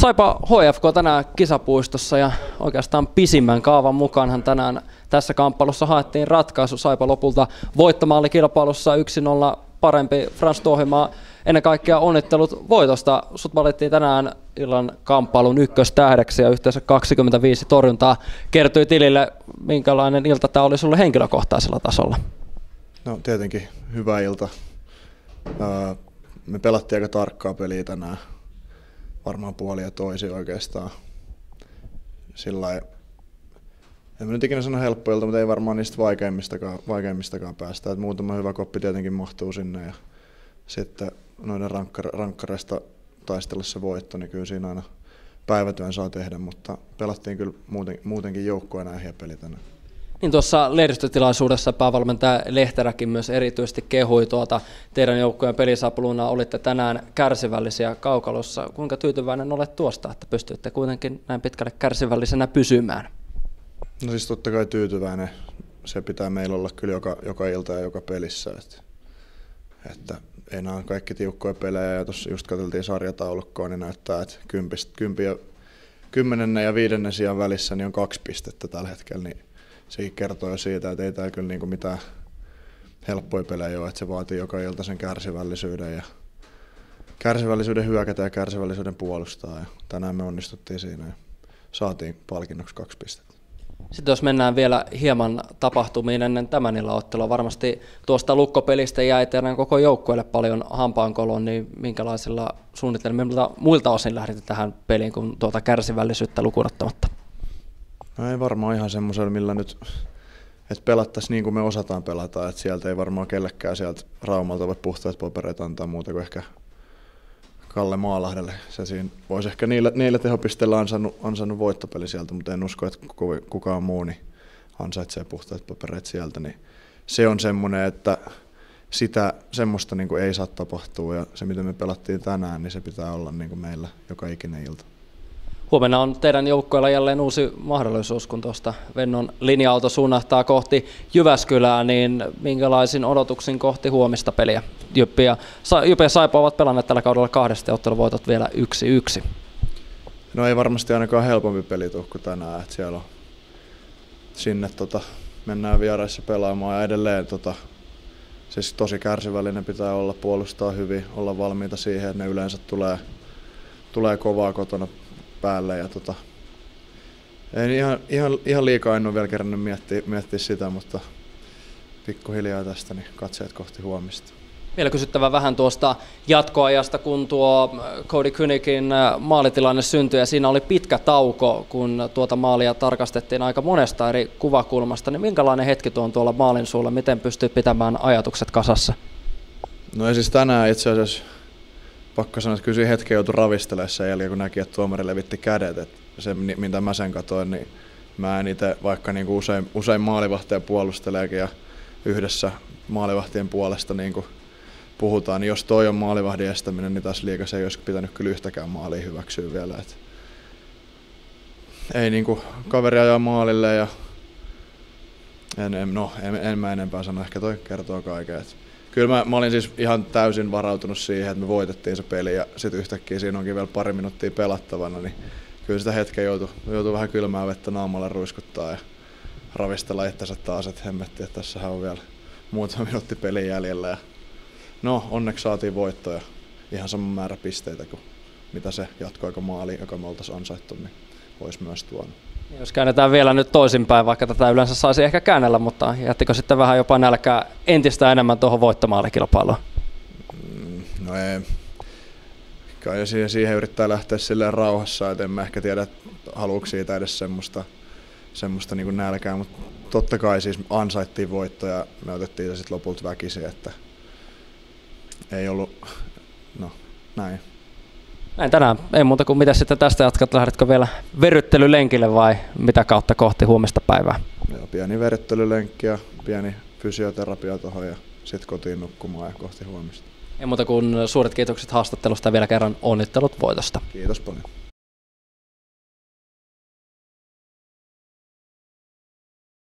Saipa HFK tänään kisapuistossa ja oikeastaan pisimmän kaavan mukaanhan tänään tässä kamppailussa haettiin ratkaisu. Saipa lopulta voittamaan kilpailussa 1-0 parempi Frans Tohimaa. Ennen kaikkea onnittelut voitosta. Sut valittiin tänään illan kamppailun ykköstähdeksi ja yhteensä 25 torjuntaa kertyi tilille. Minkälainen ilta tämä oli sulle henkilökohtaisella tasolla? No tietenkin hyvä ilta. Me pelattiin aika tarkkaa peliä tänään varmaan puoli ja toisi oikeastaan. Sillä en mä nyt ikinä sano helppoilta, mutta ei varmaan niistä vaikeimmistakaan, vaikeimmistakaan päästä. Et muutama hyvä koppi tietenkin mahtuu sinne ja sitten noiden rankkar, rankkareista taistellessa voitto, niin kyllä siinä aina päivätyön saa tehdä, mutta pelattiin kyllä muuten, muutenkin joukkoja näihin peli tänään. Niin tuossa lehdistötilaisuudessa päävalmentaja Lehteräkin myös erityisesti kehui tuota teidän joukkojen pelisapuluna. Olitte tänään kärsivällisiä kaukalossa. Kuinka tyytyväinen olet tuosta, että pystyitte kuitenkin näin pitkälle kärsivällisenä pysymään? No siis totta kai tyytyväinen. Se pitää meillä olla kyllä joka, joka ilta ja joka pelissä. Että, että ei nämä kaikki tiukkoja pelejä ja tuossa just katseltiin sarjataulukkoa, niin näyttää, että kympistä, kympi ja, kymmenennen ja viidennen sijaan välissä niin on kaksi pistettä tällä hetkellä, niin sekin kertoo siitä, että ei tämä kyllä niin kuin mitään helppoja pelejä ole, että se vaatii joka ilta sen kärsivällisyyden ja kärsivällisyyden hyökätä ja kärsivällisyyden puolustaa ja tänään me onnistuttiin siinä ja saatiin palkinnoksi kaksi pistettä. Sitten jos mennään vielä hieman tapahtumiin ennen tämän illan ottelua, varmasti tuosta lukkopelistä jäi teidän koko joukkueelle paljon hampaankoloon, niin minkälaisilla suunnitelmilla muilta osin lähditte tähän peliin, kun tuota kärsivällisyyttä lukunottamatta? No ei varmaan ihan semmoisella, millä nyt että pelattaisiin niin kuin me osataan pelata, että sieltä ei varmaan kellekään sieltä Raumalta voi puhtaat papereita antaa muuta kuin ehkä Kalle Maalahdelle. Se siinä voisi ehkä niillä, niillä tehopisteillä ansainnut, ansainnut voittopeli sieltä, mutta en usko, että kukaan muu niin ansaitsee puhtaat papereet sieltä. Niin se on semmoinen, että sitä semmoista niin kuin ei saa tapahtua ja se mitä me pelattiin tänään, niin se pitää olla niin kuin meillä joka ikinen ilta. Huomenna on teidän joukkoilla jälleen uusi mahdollisuus, kun tuosta Vennon linja-auto suunnahtaa kohti Jyväskylää, niin minkälaisin odotuksin kohti huomista peliä? Jyppi ja, Jyppi ja Saipa ovat pelanneet tällä kaudella kahdesta otteluvoitot vielä yksi yksi. No ei varmasti ainakaan helpompi peli kuin tänään, että siellä on sinne tota, mennään vieraissa pelaamaan ja edelleen tota, siis tosi kärsivällinen pitää olla, puolustaa hyvin, olla valmiita siihen, että ne yleensä tulee, tulee kovaa kotona päälle. Ja tota, en ihan, ihan, ihan liikaa en ole vielä kerännyt miettiä, miettiä sitä, mutta pikkuhiljaa tästä niin katseet kohti huomista. Vielä kysyttävä vähän tuosta jatkoajasta, kun tuo Cody Kynigin maalitilanne syntyi ja siinä oli pitkä tauko, kun tuota maalia tarkastettiin aika monesta eri kuvakulmasta, niin minkälainen hetki tuo on tuolla maalin suulla, miten pystyy pitämään ajatukset kasassa? No ei siis tänään itse asiassa pakko sanoa, että kyllä hetken joutui ravistelemaan sen jälkeen, kun näki, että tuomari levitti kädet. Että se, mitä mä sen katoin, niin mä en itse, vaikka niin kuin usein, usein maalivahtia puolusteleekin ja yhdessä maalivahtien puolesta niin kuin puhutaan, niin jos toi on maalivahdin estäminen, niin taas liikas ei olisi pitänyt kyllä yhtäkään maalia hyväksyä vielä. Et ei niin kaveri ajaa maalille ja en, en, no, en, en mä enempää sano, ehkä toi kertoo kaiken. Et kyllä mä, mä, olin siis ihan täysin varautunut siihen, että me voitettiin se peli ja sitten yhtäkkiä siinä onkin vielä pari minuuttia pelattavana, niin kyllä sitä hetkeä joutui, joutui vähän kylmää vettä naamalla ruiskuttaa ja ravistella itsensä taas, että hemmetti, että tässähän on vielä muutama minuutti pelin jäljellä. Ja no, onneksi saatiin voittoja ihan sama määrä pisteitä kuin mitä se jatkoaika maali, joka me oltaisiin ansaittu, niin olisi myös tuonut. Jos käännetään vielä nyt toisinpäin, vaikka tätä yleensä saisi ehkä käännellä, mutta jättikö sitten vähän jopa nälkää entistä enemmän tuohon voittomaalikilpailuun? Mm, no ei. Kai siihen, siihen yrittää lähteä silleen rauhassa, että en mä ehkä tiedä, haluuko siitä edes semmoista, semmoista niin nälkää, mutta totta kai siis ansaittiin voitto ja me otettiin se sitten lopulta väkisin, että ei ollut, no näin. Näin tänään. Ei muuta kuin mitä sitten tästä jatkat. Lähdetkö vielä verryttelylenkille vai mitä kautta kohti huomista päivää? Joo, pieni verryttelylenkki ja pieni fysioterapia tuohon ja sitten kotiin nukkumaan ja kohti huomista. Ei muuta kuin suuret kiitokset haastattelusta ja vielä kerran onnittelut voitosta. Kiitos paljon.